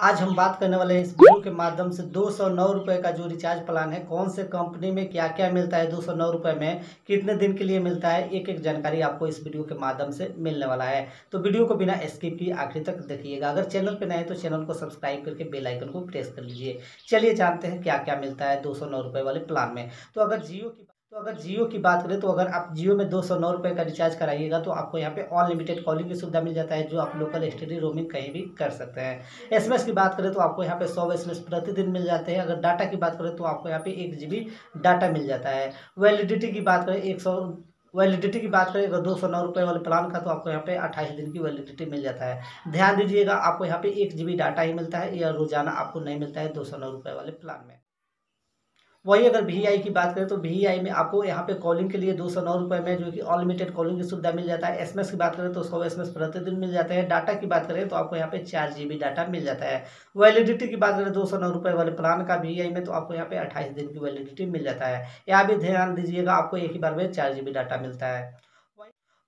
आज हम बात करने वाले हैं इस वीडियो के माध्यम से। दो सौ नौ रुपये का जो रिचार्ज प्लान है, कौन से कंपनी में क्या क्या मिलता है, दो सौ नौ रुपये में कितने दिन के लिए मिलता है एक एक जानकारी आपको इस वीडियो के माध्यम से मिलने वाला है। तो वीडियो को बिना स्किप किए आखिरी तक देखिएगा। अगर चैनल पर नए तो चैनल को सब्सक्राइब करके बेलाइकन को प्रेस कर लीजिए। चलिए जानते हैं क्या क्या मिलता है दो सौ नौ रुपये वाले प्लान में। तो अगर जियो की तो अगर जियो की बात करें तो अगर आप जियो में दो सौ नौ रुपये का रिचार्ज कराइएगा तो आपको यहाँ पे अनलिमिटेड कॉलिंग की सुविधा मिल जाता है, जो आप लोकल स्टडी रोमिंग कहीं भी कर सकते हैं। एसएमएस की बात करें तो आपको यहाँ पे सौ एस प्रतिदिन मिल जाते हैं। अगर डाटा की बात करें तो आपको यहाँ पे एक जी डाटा मिल जाता है। वैलिडिटी की बात करें, एक सौ वैलिडिटी की बात करें, अगर दो सौ नौ रुपये वाले प्लान का तो आपको यहाँ पे अट्ठाईस दिन की वैलिडिटी मिल जाता है। ध्यान दीजिएगा, आपको यहाँ पे एक जी डाटा ही मिलता है या रोज़ाना आपको नहीं मिलता है दो सौ नौ रुपये वाले प्लान में। वही अगर वी आई की बात करें तो वी आई में आपको यहाँ पे कॉलिंग के लिए दो सौ नौ रुपये में जो कि अनलिमिटेड कॉलिंग की सुविधा मिल जाता है। एसएमएस की बात करें तो सौ एस प्रतिदिन मिल जाता है। डाटा की बात करें तो आपको यहाँ पे चार जी डाटा मिल जाता है। वैलिडिटी की बात करें दो सौ नौ रुपये वाले प्लान का वी आई में तो आपको यहाँ पे अट्ठाईस दिन की वैलिडिटी मिल जाता है। यहाँ भी ध्यान दीजिएगा, आपको एक ही बार में चार जी डाटा मिलता है।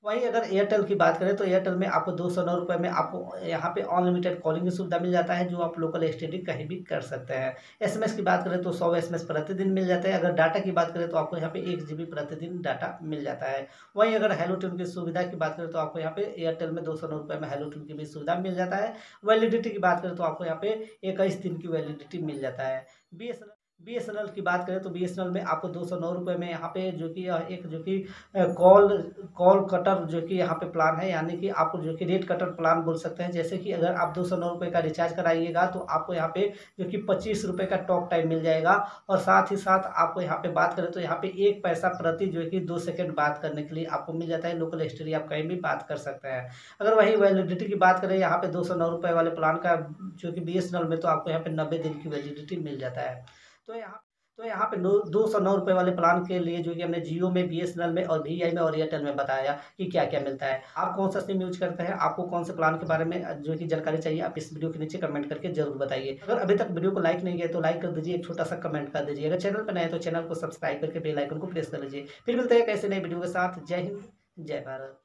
वहीं अगर एयरटेल की बात करें तो एयरटेल में आपको दो सौ नौ रुपये में आपको यहाँ पे अनलिमिटेड कॉलिंग की सुविधा मिल जाता है, जो आप लोकल स्टडी कहीं भी कर सकते हैं। एसएमएस की बात करें तो सौ एसएमएस प्रतिदिन मिल जाता है। अगर डाटा की बात करें तो आपको यहाँ पे एक जीबी प्रतिदिन डाटा मिल जाता है। वहीं अगर हेलो ट्यून की सुविधा की बात करें तो आपको यहाँ पे एयरटेल में दो सौ में हेलो ट्यून की भी सुविधा मिल जाता है। वैलिडिटी की बात करें तो आपको यहाँ पे इक्कीस दिन की वैलिडिटी मिल जाता है। B B S N L की बात करें तो बी एस एन एल में आपको दो सौ नौ रुपये में यहाँ पे जो कि एक जो कि कॉल कॉल कटर जो कि यहाँ पे प्लान है, यानी कि आपको जो कि रेट कटर प्लान बोल सकते हैं। जैसे कि अगर आप दो सौ नौ रुपये का रिचार्ज कराइएगा तो आपको यहाँ पे जो कि पच्चीस रुपये का टॉक टाइम मिल जाएगा। और साथ ही साथ आपको यहाँ पे बात करें तो यहाँ पे एक पैसा प्रति जो कि दो सेकेंड बात करने के लिए आपको मिल जाता है। लोकल हिस्ट्री आप कहीं भी बात कर सकते हैं। अगर वही वैलिडिटी की बात करें, यहाँ पे दो सौ नौ रुपये वाले प्लान का जो कि बी एस एन एल में तो आपको यहाँ पे नब्बे दिन की वैलिडिटी मिल जाता है। तो यहाँ तो यहाँ पे दो सौ नौ रुपये वाले प्लान के लिए जो कि हमने जियो में बी एस एन एल में और वी आई में और एयरटेल में बताया कि क्या क्या मिलता है। आप कौन सा सिम यूज़ करते हैं, आपको कौन से प्लान के बारे में, जो कि जानकारी चाहिए, आप इस वीडियो के नीचे कमेंट करके ज़रूर बताइए। अगर अभी तक वीडियो को लाइक नहीं किया तो लाइक कर दीजिए, एक छोटा सा कमेंट कर दीजिए। अगर चैनल पर नए तो चैनल को सब्सक्राइब करके बेलाइकन को प्रेस कर लीजिए। फिर मिलते हैं कैसे नए वीडियो के साथ। जय हिंद, जय भारत।